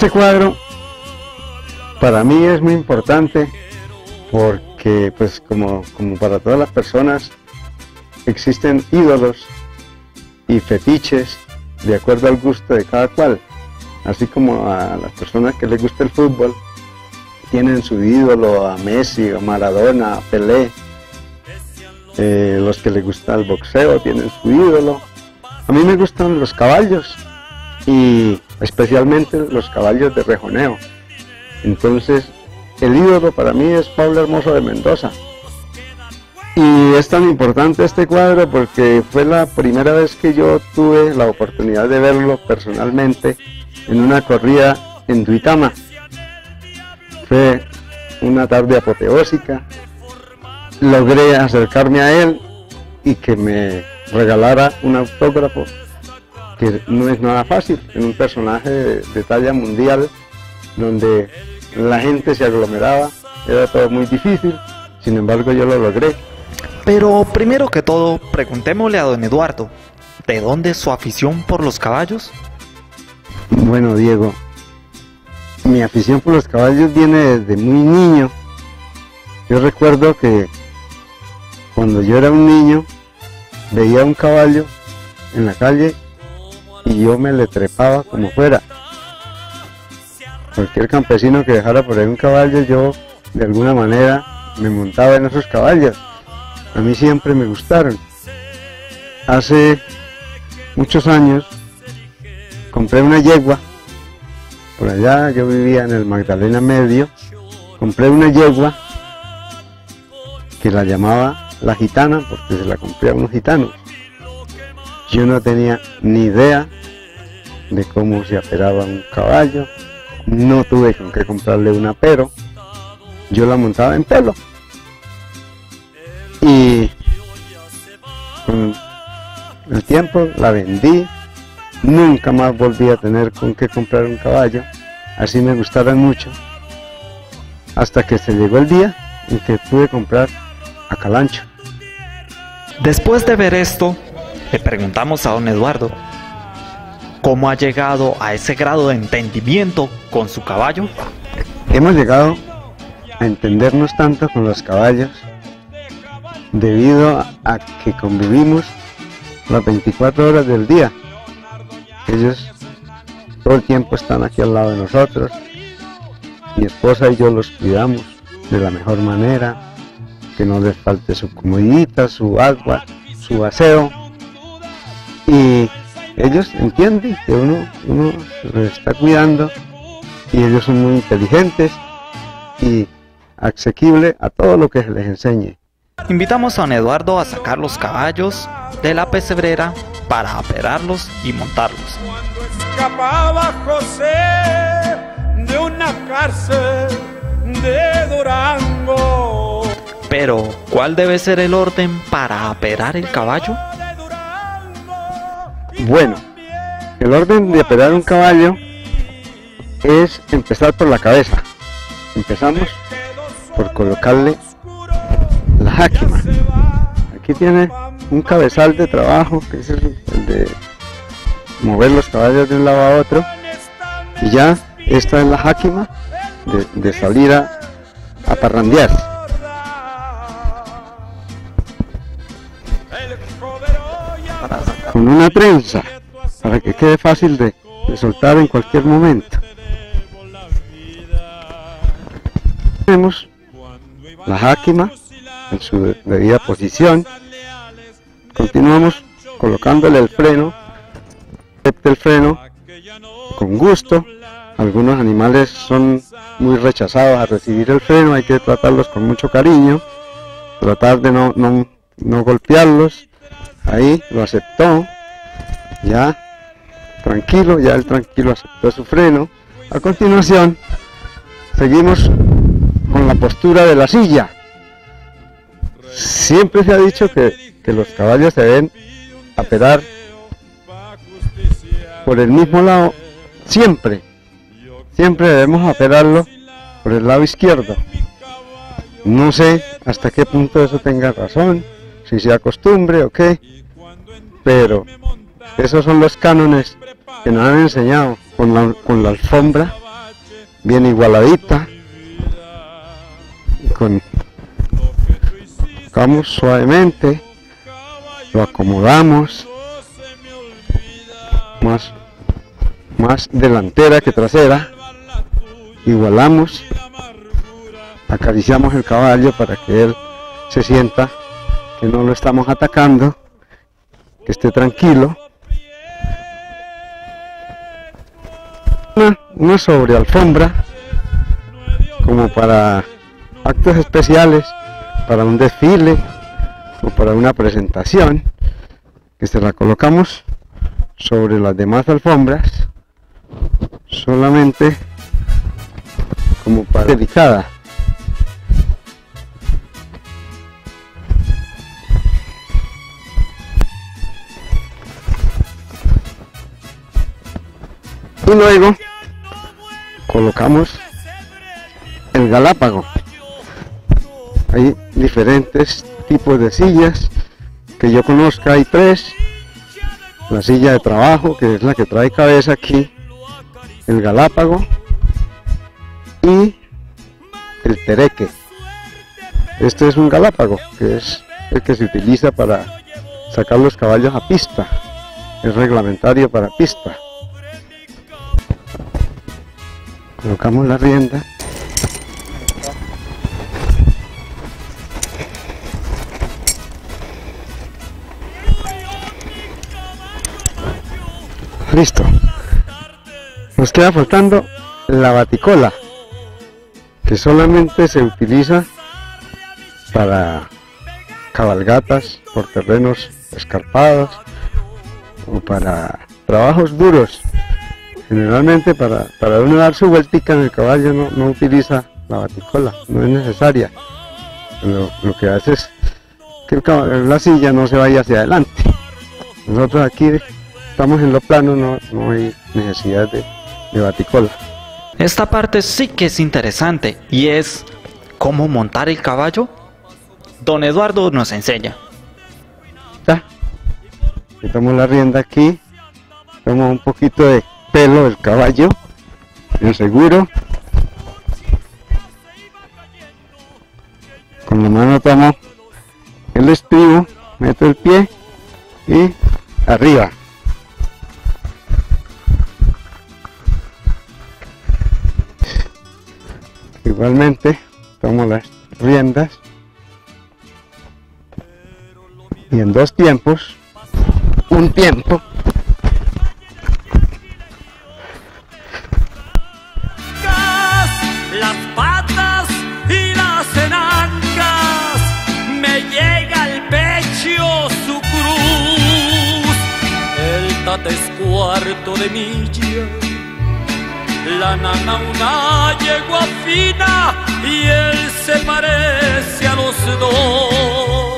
Este cuadro para mí es muy importante porque pues como, como para todas las personas existen ídolos y fetiches de acuerdo al gusto de cada cual. Así como a las personas que les gusta el fútbol, tienen su ídolo a Messi, a Maradona, a Pelé. Eh, los que les gusta el boxeo tienen su ídolo. A mí me gustan los caballos y especialmente los caballos de rejoneo. Entonces, el ídolo para mí es Pablo Hermoso de Mendoza. Y es tan importante este cuadro porque fue la primera vez que yo tuve la oportunidad de verlo personalmente en una corrida en Duitama. Fue una tarde apoteósica. Logré acercarme a él y que me regalara un autógrafo, que no es nada fácil en un personaje de, talla mundial donde la gente se aglomeraba, era todo muy difícil, sin embargo yo lo logré. Pero primero que todo, preguntémosle a don Eduardo, ¿de dónde es su afición por los caballos? Bueno, Diego, mi afición por los caballos viene desde muy niño. Yo recuerdo que cuando yo era un niño, veía un caballo en la calle y yo me le trepaba como fuera. Cualquier campesino que dejara por ahí un caballo, yo de alguna manera me montaba en esos caballos. A mí siempre me gustaron. Hace muchos años compré una yegua, por allá yo vivía en el Magdalena Medio, compré una yegua que la llamaba la gitana porque se la compré a unos gitanos. Yo no tenía ni idea de cómo se aperaba un caballo, no tuve con qué comprarle una pero, yo la montaba en pelo. Y con el tiempo la vendí, nunca más volví a tener con qué comprar un caballo, así me gustaron mucho, hasta que se llegó el día en que pude comprar a Calancho. Después de ver esto, le preguntamos a don Eduardo, ¿cómo ha llegado a ese grado de entendimiento con su caballo? Hemos llegado a entendernos tanto con los caballos debido a que convivimos las 24 horas del día. Ellos todo el tiempo están aquí al lado de nosotros. Mi esposa y yo los cuidamos de la mejor manera que no les falte su comodita, su agua, su aseo. Y ellos entienden que uno, uno los está cuidando y ellos son muy inteligentes y asequible a todo lo que se les enseñe. Invitamos a don Eduardo a sacar los caballos de la pesebrera para aperarlos y montarlos. escapaba José de una cárcel de Durango. Pero, ¿cuál debe ser el orden para aperar el caballo? Bueno, el orden de aperar un caballo es empezar por la cabeza. Empezamos por colocarle la jáquima. Aquí tiene un cabezal de trabajo, que es el, de mover los caballos de un lado a otro. Y ya esta es la jáquima de, salir a, a parrandear. Con una trenza para que quede fácil de, soltar en cualquier momento. Tenemos la jáquima en su debida posición. Continuamos colocándole el freno, el freno con gusto. Algunos animales son muy rechazados a recibir el freno, hay que tratarlos con mucho cariño, tratar de no, no, no golpearlos Ahí lo aceptó. Ya, tranquilo, ya el tranquilo aceptó su freno. A continuación, seguimos con la postura de la silla. Siempre se ha dicho que, que los caballos se deben aperar por el mismo lado, siempre. Siempre debemos aperarlo por el lado izquierdo. No sé hasta qué punto eso tenga razón, si sea costumbre o qué, pero esos son los cánones que nos han enseñado. Con la, con la alfombra bien igualadita. Con, vamos suavemente, lo acomodamos. Más, más delantera que trasera, igualamos, acariciamos el caballo para que él se sienta que no lo estamos atacando, que esté tranquilo. Una, sobre alfombra como para actos especiales, para un desfile o para una presentación, que se la colocamos sobre las demás alfombras, solamente como para delicada. Y luego colocamos el galápago. Hay diferentes tipos de sillas que yo conozca, hay tres. La silla de trabajo, que es la que trae cabeza aquí, el galápago y el tereque. Este es un galápago, que es el que se utiliza para sacar los caballos a pista. Es reglamentario para pista. Colocamos la rienda. Listo. Nos queda faltando la baticola que solamente se utiliza para cabalgatas por terrenos escarpados o para trabajos duros Generalmente para, para uno dar su vueltica en el caballo no, utiliza la baticola, no es necesaria. Lo, que hace es que la silla no se vaya hacia adelante. Nosotros aquí estamos en lo plano, no, no hay necesidad de, de baticola. Esta parte sí que es interesante y es cómo montar el caballo. Don Eduardo nos enseña. Ya. Quitamos la rienda aquí, tomo un poquito de pelo del caballo, en seguro. Con la mano tomo el estribo, meto el pie y arriba. Igualmente tomo las riendas y en dos tiempos, un tiempo tates cuarto de milla. La nana una yegua fina y él se parece a los dos.